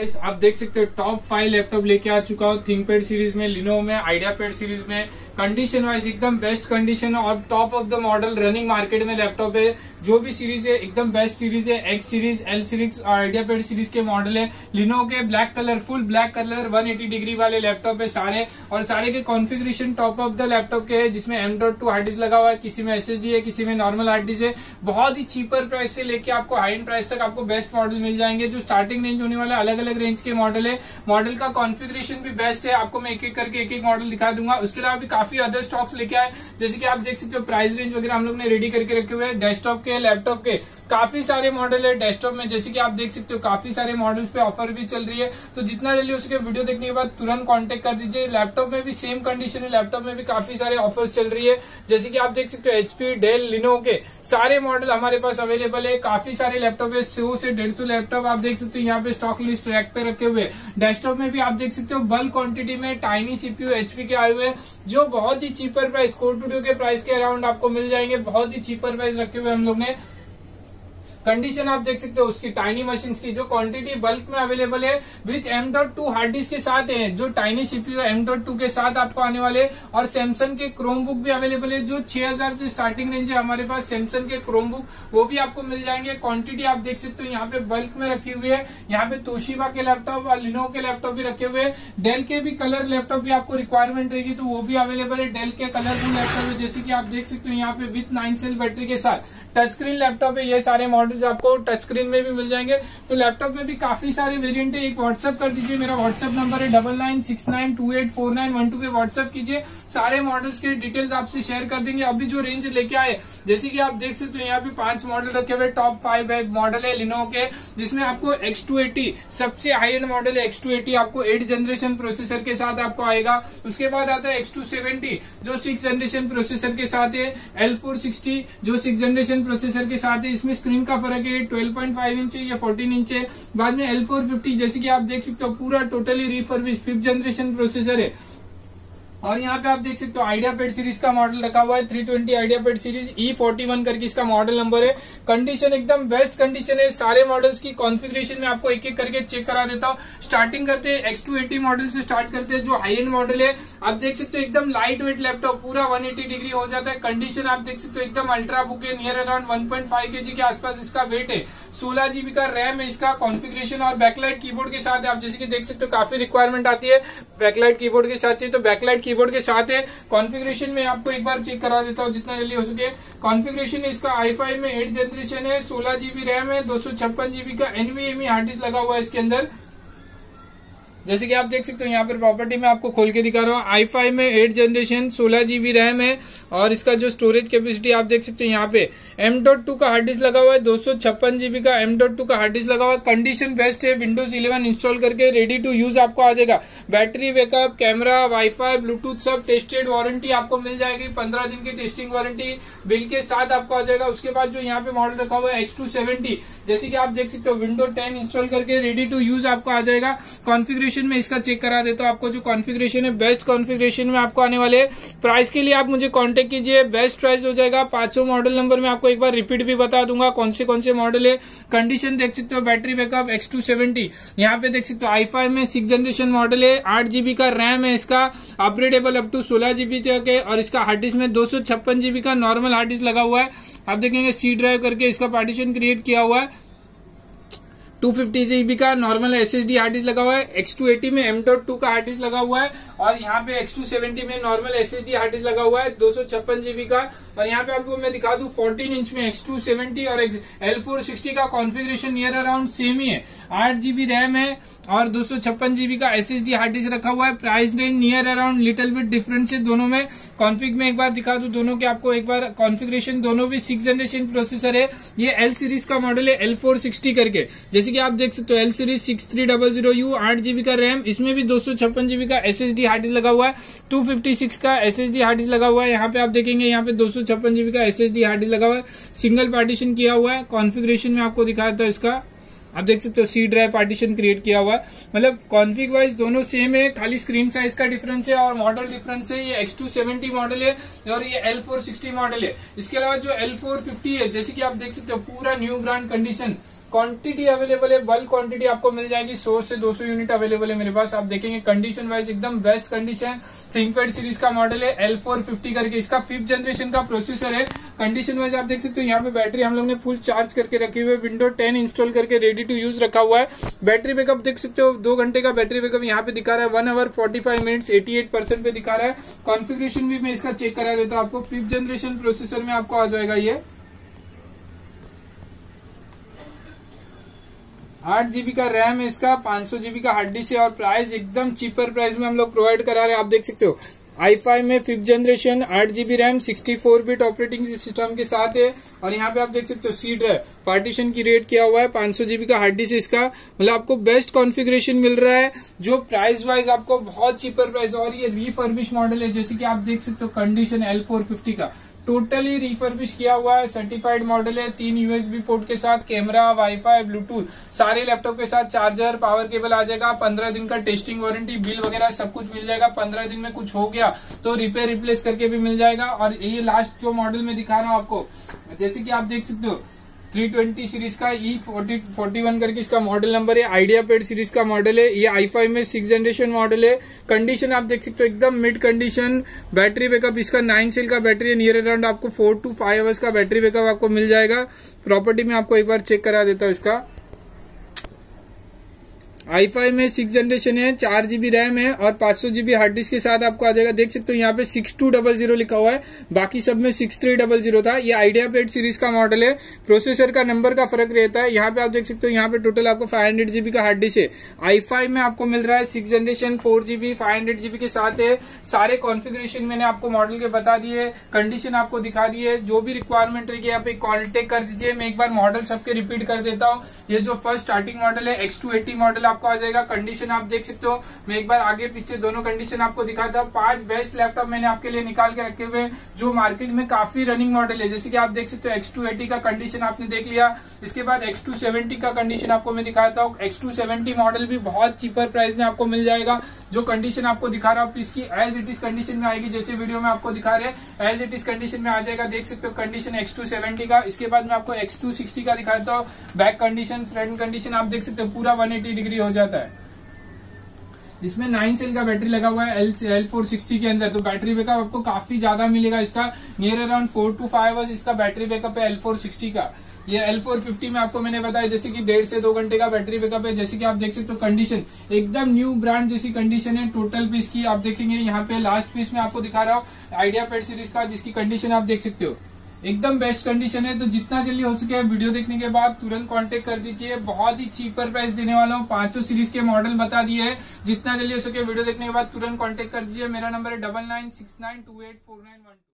Guys आप देख सकते हो टॉप फाइव लैपटॉप लेके आ चुका हूँ थिंक सीरीज़ में लिनो में आइडिया पेड सीरीज़ में कंडीशन वाइज एकदम बेस्ट कंडीशन और top of the model running market में लैपटॉप है। जो भी सीरीज़ है, एकदम बेस्ट सीरीज़ है। एक्स सीरीज़ एल सीरीज़ और आइडिया पेड सीरीज़ के मॉडल है। लिनो के black colour full black colour 180 degree वाले लैपटॉप है सारे। और सारे के configuration top of the laptop के है, जिसमें M dot two hard disk लगा हुआ है। किसी में एस है, किसी में नॉर्मल हार्ड डिस्क है। बहुत ही चीपर प्राइस से लेके आपको हाई एंड प्राइस तक आपको बेस्ट मॉडल मिल जाएँगे। जो स्टार्टिंग रेंज होने वाला अलग अलग रेंज के मॉडल है। मॉडल का कॉन्फिग्रेशन भी बेस्ट है। आपको मैं एक एक करके एक एक मॉडल दिखा दूँगा। उसके अलावा भी काफ़ी अदर स्टॉक्स लेके आए। जैसे कि आप देख सकते हो प्राइस रेंज वगैरह हम लोग ने रेडी करके रखे हुए हैं। डेस्कटॉप के लैपटॉप के, काफ़ी सारे मॉडल है डेस्कटॉप में। जैसे कि आप देख सकते हो, काफ़ी सारे मॉडल्स पे ऑफ़र भी चल रही है। तो जितना जल्दी उसके वीडियो देखने के बाद तुरंत कॉन्टेक्ट कर दीजिए। लैपटॉप में भी सेम कंडीशन है। लैपटॉप में भी काफ़ी सारे ऑफर्स चल रही है। जैसे कि आप देख सकते हो एचपी डेल लिनो के सारे मॉडल हमारे पास अवेलेबल है। काफ़ी सारे लैपटॉप है। सौ से डेढ़ सौ लैपटॉप आप देख सकते हो, यहाँ पे स्टॉक लिस्ट रैक पे रखे हुए डेस्कटॉप में भी आप देख सकते हो बल्क क्वांटिटी में टाइनी सीपीयू एचपी के आए हुए जो बहुत ही चीपर प्राइस कोर स्टूडियो के प्राइस के अराउंड आपको मिल जाएँगे। बहुत ही चीपर प्राइस रखे हुए हम लोग ने। कंडीशन आप देख सकते हो, उसकी टाइनी मशीन की, जो क्वांटिटी बल्क में अवेलेबल है with M dot two hard disk के साथ है, जो tiny CPU M dot two के साथ आपको आने वाले और सैमसंग के क्रोम बुक भी अवेलेबल है, जो 6000 से स्टार्टिंग रेंज है हमारे पास। सैमसंग के क्रोम बुक वो भी आपको मिल जाएँगे। क्वांटिटी आप देख सकते हो, यहाँ पे बल्क में रखी हुई है। यहाँ पे तोशिबा के लैपटॉप और लिनो के लैपटॉप भी रखे हुए हैं। डेल के भी कलर लैपटॉप भी आपको रिक्वायरमेंट रहेगी तो वो भी अवेलेबल है। डेल के कलरफुल लैपटॉप है, जैसे की आप देख सकते हो, यहाँ पे विथ नाइन सेल बैटरी के साथ। टच स्क्रीन लैपटॉप है, ये सारे मॉडल्स आपको टच स्क्रीन में भी मिल जाएँगे। तो लैपटॉप में भी काफ़ी सारे वेरिएंट है। एक व्हाट्सअप कर दीजिए, मेरा व्हाट्सअप नंबर है double nine six nine two eight four nine one two पे व्हाट्सअप कीजिए। सारे मॉडल्स के डिटेल्स आपसे शेयर कर देंगे। अभी जो रेंज लेके आए, जैसे कि आप देख सकते हो, यहाँ पे पाँच मॉडल रखे हुए टॉप फाइव है मॉडल है लिनो के। जिसमें आपको एक्स सबसे हाई एंड मॉडल है एक्स आपको एट जनरेशन प्रोसेसर के साथ आपको आएगा। उसके बाद आता है एक्स जो सिक्स जनरेशन प्रोसेसर के साथ है। एल जो सिक्स जनरेशन प्रोसेसर के साथ है। इसमें स्क्रीन का फ़र्क है ट्वेल्व पॉइंट फाइव इंच है या फोर्टीन इंच है। बाद में एल फोर फिफ्टी जैसे कि आप देख सकते हो, पूरा totally refurbish fifth generation processor है। और यहाँ पे आप देख सकते हो आइडिया पेड सीरीज़ का मॉडल रखा हुआ है 320 IdeaPad series E forty one करके इसका मॉडल नंबर है। कंडीशन एकदम बेस्ट कंडीशन है। सारे मॉडल्स की कॉन्फ़िगरेशन में आपको एक एक करके चेक करा देता हूँ। स्टार्टिंग करते हैं एक्स टू एटी मॉडल से स्टार्ट करते हैं, जो हाई एंड मॉडल है। आप देख सकते हो एकदम लाइट वेट लैपटॉप पूरा वन डिग्री हो जाता है। कंडीशन आप देख सकते हो एकदम अल्ट्रा बुक है नियर अराउंड वन पॉइंट के आसपास इसका वेट है। सोलह जीबी का रैम है इसका कॉन्फ़िगरेशन और बैकलाइट कीबोर्ड के साथ आप जैसे कि देख सकते हो, काफ़ी रिक्वायरमेंट आती है। बैकलाइट कीबोर्ड के साथ चाहिए तो बैकलाइट कीबोर्ड के साथ है। कॉन्फ़िगरेशन में आपको एक बार चेक करा देता हूँ जितना जल्दी हो सके। कॉन्फ़िगरेशन इसका आई फाइव में एट जनरेशन है, सोलह जीबी रैम है, दो सौ छप्पन जीबी का एनवीएमई हार्ड डिस्क लगा हुआ है इसके अंदर। जैसे कि आप देख सकते हो, यहाँ पर प्रॉपर्टी में आपको खोल के दिखा रहा हूँ। आई फाइव में एट जनरेशन सोलह जीबी रैम है और इसका जो स्टोरेज कैपेसिटी आप देख सकते हो यहाँ पे एम डॉट टू का हार्ड डिस्क लगा हुआ है, दो सौ छप्पन जीबी का एम डॉट टू का हार्ड डिस्क लगा हुआ है। कंडीशन बेस्ट है विंडोज़ इलेवन इंस्टॉल करके रेडी टू यूज़ आपको आ जाएगा। Battery backup camera WiFi Bluetooth सब टेस्टेड वारंटी आपको मिल जाएगी। पंद्रह दिन की टेस्टिंग वारंटी बिल के साथ आपको आ जाएगा। उसके बाद जो यहाँ पे मॉडल रखा हुआ है एक्स टू सेवेंटी जैसे कि आप देख सकते हो विंडो टेन इंस्टॉल करके रेडी टू यूज़ आपको आ जाएगा। कॉन्फिग्रेशन में इसका चेक करा देता हूँ आपको। जो कॉन्फ़िगरेशन है बेस्ट कॉन्फ़िगरेशन में आपको आने वाले प्राइस के लिए आप मुझे कॉन्टेक्ट कीजिए। बेस्ट प्राइस हो जाएगा। पाँचों मॉडल नंबर में आपको एक बार रिपीट भी बता दूँगा कौन से कौन से मॉडल है। कंडीशन देख सकते हो battery backup X two seventy यहाँ पे देख सकते हो आई में सिक्स जनरेशन मॉडल है। आठ जीबी का रैम है इसका। अपग्रेडेबल अप टू सोलह जीबी तक है और इसका हार्ड डिस्क में दो सौ छप्पन जीबी का नॉर्मल हार्ड डिस्क लगा हुआ है। आप देखेंगे सी ड्राइव करके इसका पार्टीशन क्रिएट किया हुआ है। टू फिफ्टी जीबी का normal S S D hard disk लगा हुआ है एक्स टू एटी में एम डॉट टू का हार्ड डिस्क लगा हुआ है, और यहाँ पे एक्स टू सेवेंटी में normal S S D hard disk लगा हुआ है, दो सौ छप्पन जीबी का। और यहाँ पे आपको मैं दिखा दू फोर्टीन इंच में एक्स टू सेवेंटी और एल फोर सिक्सटी का कॉन्फिग्रेशन नियर अराउंड सेम ही है। आठ जीबी रैम है और दो सौ छप्पन जीबी का S S D hard disk रखा हुआ है। Price range near around little bit difference है दोनों में। कॉन्फिग में एक बार दिखा दू दोनों के आपको एक बार कॉन्फ़िगरेशन दोनों भी सिक्स जनरेशन प्रोसेसर है। ये एल सीरीज़ का मॉडल है एल फोर सिक्सटी करके। जैसे कि आप देख सकते हो L series six three double zero U आठ जीबी का रैम इसमें भी दो सौ छप्पन जीबी का S S D hard disk लगा हुआ है। टू फिफ्टी सिक्स का S S D hard disk लगा हुआ है। यहाँ पे आप देखेंगे, यहाँ पे दो सौ छप्पन जीबी का S S D hard disk लगा हुआ है। सिंगल पार्टीशन किया हुआ है। कॉन्फ़िगरेशन में आपको दिखाया था इसका। आप देख सकते हो सी ड्राइव पार्टीशन क्रिएट किया हुआ है। मतलब कॉन्फिग वाइज दोनों सेम है, खाली स्क्रीन साइज़ का डिफरेंस है और मॉडल डिफरेंस है। ये एक्स टू सेवेंटी मॉडल है और ये एल फोर सिक्सटी मॉडल है। इसके अलावा जो एल फोर फिफ्टी है, जैसे कि आप देख सकते हो, पूरा new brand condition quantity available है बल्क क्वांटिटी आपको मिल जाएगी सौ से दो सौ यूनिट अवेलेबल है मेरे पास। आप देखेंगे कंडीशन वाइज एकदम बेस्ट कंडीशन थिंकपैड सीरीज़ का मॉडल है एल फोर करके। इसका फिफ्थ जनरेशन का प्रोसेसर है। कंडीशन वाइज आप देख सकते हो, यहाँ पे बैटरी हम लोग ने फुल चार्ज करके रखी हुई है। विंडो टेन इंस्टॉल करके रेडी टू यूज़ रखा हुआ है। बैटरी बैकअप देख सकते हो, दो घंटे का बैटरी बैकअप यहाँ पे दिखा रहा है। One hour forty five minutes eighty eight percent पे दिखा रहा है। कॉन्फिग्रेशन भी मैं इसका चेक करा देता हूँ आपको। फिफ्थ जनरेशन प्रोसेसर में आपको आ जाएगा ये। आठ जीबी का रैम है इसका, पाँच सौ जीबी का हार्ड डिस्क है और प्राइस एकदम चीपर प्राइस में हम लोग प्रोवाइड करा रहे हैं। आप देख सकते हो आई में फिफ्थ जनरेशन आठ GB RAM sixty four bit operating system के साथ है। और यहाँ पे आप देख सकते हो सी ड्राइव पार्टीशन की रेट किया हुआ है? पाँच सौ जीबी का हार्ड डिस्क इसका। मतलब आपको बेस्ट कॉन्फ़िगरेशन मिल रहा है, जो प्राइस वाइज आपको बहुत चीपर प्राइस और ये रीफर्बिश मॉडल है, जैसे कि आप देख सकते हो कंडीशन एल फोर फिफ्टी का। टोटली रिफर्बिश किया हुआ है सर्टिफाइड मॉडल है, तीन यूएसबी पोर्ट के साथ कैमरा वाईफाई ब्लूटूथ सारे लैपटॉप के साथ चार्जर पावर केबल आ जाएगा, पंद्रह दिन का टेस्टिंग वारंटी बिल वगैरह सब कुछ मिल जाएगा, पंद्रह दिन में कुछ हो गया तो रिपेयर रिप्लेस करके भी मिल जाएगा, और ये लास्ट जो मॉडल में दिखा रहा हूँ आपको, जैसे कि आप देख सकते हो 320 सीरीज़ का ई फोर्टी फोर्टी वन करके इसका मॉडल नंबर है आइडिया पेड सीरीज़ का मॉडल है, ये आई फाइव में सिक्स जनरेशन मॉडल है। कंडीशन आप देख सकते हो, एकदम मिड कंडीशन बैटरी बैकअप इसका नाइन सेल का बैटरी है नियर अराउंड आपको फोर टू फाइव अवर्स का बैटरी बैकअप आपको मिल जाएगा। प्रॉपर्टी में आपको एक बार चेक करा देता हूँ इसका। आई में सिक्स जनरेशन है, चार जीबी रैम है और पाँच सौ जीबी हार्ड डिस्क के साथ आपको आ जाएगा। देख सकते हो यहाँ पे सिक्स टू डबल ज़ीरो लिखा हुआ है। बाकी सब में सिक्स थ्री डबल ज़ीरो था। ये आइडिया पेड सीरीज़ का मॉडल है। प्रोसेसर का नंबर का फ़र्क रहता है। यहाँ पे आप देख सकते हो, यहाँ पे टोटल आपको फाइव हंड्रेड जीबी का हार्ड डिस्क है। आई में आपको मिल रहा है six generation four GB five hundred GB के साथ है। सारे कॉन्फिग्रेशन मैंने आपको मॉडल के बता दिए कंडीशन आपको दिखा दी है जो भी रिक्वायरमेंट रहेगी आप एक कॉन्टेक्ट कर दीजिए। मैं एक बार मॉडल सबके रिपीट कर देता हूँ। ये जो फ़र्स्ट स्टार्टिंग मॉडल है एक्स टू एटी मॉडल आपको आ जाएगा। कंडीशन आप देख सकते हो। मैं एक बार आगे पीछे दोनों कंडीशन आपको दिखाता हूँ। पाँच बेस्ट लैपटॉप मैंने आपके लिए निकाल के रखे हुए जो मार्केट में काफ़ी रनिंग मॉडल है। जैसे कि आप देख सकते हो एक्स का कंडीशन आपने देख लिया। इसके बाद एक्स का कंडीशन आपको मैं दिखाता हूँ। एक्स टू मॉडल भी बहुत चीपर प्राइस में आपको मिल जाएगा। जो कंडीशन आपको दिखा रहा हूँ, इसकी एज इट इज़ कंडीशन में आएगी। जैसे वीडियो में आपको दिखा रहे हैं एज इट इज़ कंडीशन में आ जाएगा। देख सकते हो कंडीशन एक्स टू सेवेंटी का। इसके बाद मैं आपको एक्स टू सिक्सटी का दिखाता हूँ। बैक कंडीशन फ्रंट कंडीशन आप देख सकते हो। पूरा वन डिग्री हो जाता है। इसमें नाइन सेल का बैटरी लगा हुआ है एल एल फोर सिक्सटी के अंदर। तो बैटरी बैकअप आपको काफ़ी ज़्यादा मिलेगा इसका। Near around four two five hours इसका बैटरी बैकअप है एल फोर सिक्सटी का। ये एल फोर फिफ्टी में आपको मैंने बताया, जैसे कि डेढ़ से दो घंटे का बैटरी बैकअप है। जैसे कि आप देख सकते हो कंडीशन एकदम न्यू ब्रांड जैसी कंडीशन है। टोटल पीस की आप देखेंगे, यहाँ पे लास्ट पीस में आपको दिखा रहा हूँ आइडिया पेड सीरीज़ का, जिसकी कंडीशन आप देख सकते हो। एकदम बेस्ट कंडीशन है तो जितना जल्दी हो सके वीडियो देखने के बाद तुरंत कांटेक्ट कर दीजिए। बहुत ही चीपर प्राइस देने वाला हूँ। पाँचों सीरीज़ के मॉडल बता दिए है। जितना जल्दी हो सके वीडियो देखने के बाद तुरंत कांटेक्ट कर दीजिए। मेरा नंबर है double nine six nine two eight four nine one